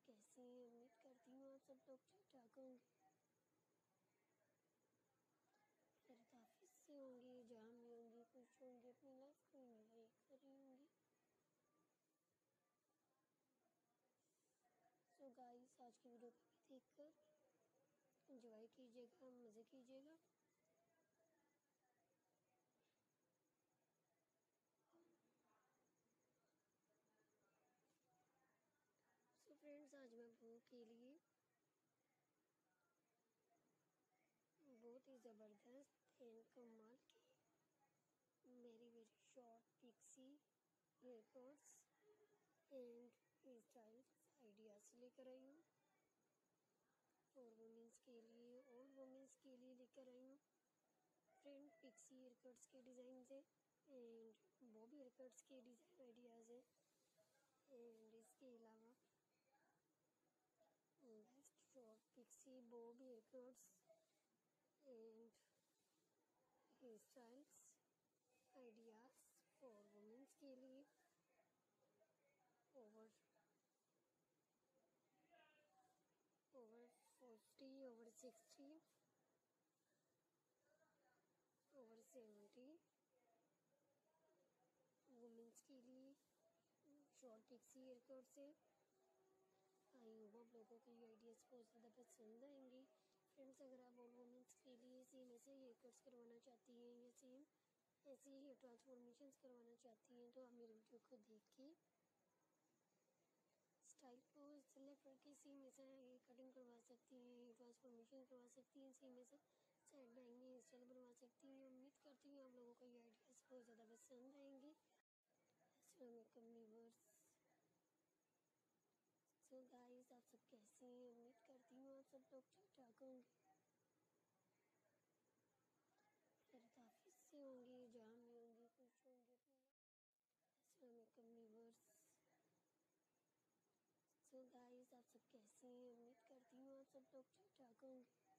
कैसे हैं? उम्मीद करती हूँ आप सब लोग ठीक ठाक होंगे। खैर काफ़ी से होंगे जहाँ में होंगे खुश होंगे, अपनी लाइफ को इंजॉय कर रही होंगी। सो गाइस आज की वीडियो को भी देख कर इंजॉय कीजिएगा, मज़े कीजिएगा सो फ्रेंड्स आज मैं आप के लिए बहुत ही ज़बरदस्त एंड कमाल की मेरी very short pixie haircuts and hair styles ideas लेकर आई हूँ। और वुमेंस के लिए, और वुमेंस के लिए लेकर आई हूँ। फ्रेंड पिक्सी हेयरकट्स के डिज़ाइन है एंड बॉबी हेयरकट्स के डिज़ाइन आइडियाज़ है। एंड इसके अलावा pixie bob haircuts and hair styles ideas for womens के over over forty over sixty over seventy womens के लिए शॉर्ट पिक्सी हेयर से लोगों को आइडियाज़ बहुत ज़्यादा पसंद आएँगी। फ्रेंड्स अगर आप ऑल वुमेंस के लिए सेम ऐसे हेयर कट्स करवाना चाहती हैं या सेम ऐसे हेयर ट्रांसफॉर्मेशन करवाना चाहती हैं तो आप मेरे वीडियो को देख के स्टाइल को सेलेक्ट करके सेम ऐसा हेयर कटिंग करवा सकती हैं हेयर ट्रांसफॉर्मेशन करवा सकती हैं सेम ऐसा साइड बैंग में हेयर स्टाइल बनवा सकती हैं। उम्मीद करती हूँ आप लोगों को ये आइडियाज़ बहुत ज़्यादा पसंद आएँगे। असलम वीवर्स सो गाइस आप सब कैसे हैं? उम्मीद करती हूँ आप सब लोग ठीक ठाक होंगे खैर काफ़ी से होंगे जहाँ में होंगे, कुछ होंगे व्यूवर्स सो गाइस आप सब कैसे हैं? उम्मीद करती हूँ आप सब लोग ठीक ठाक होंगे।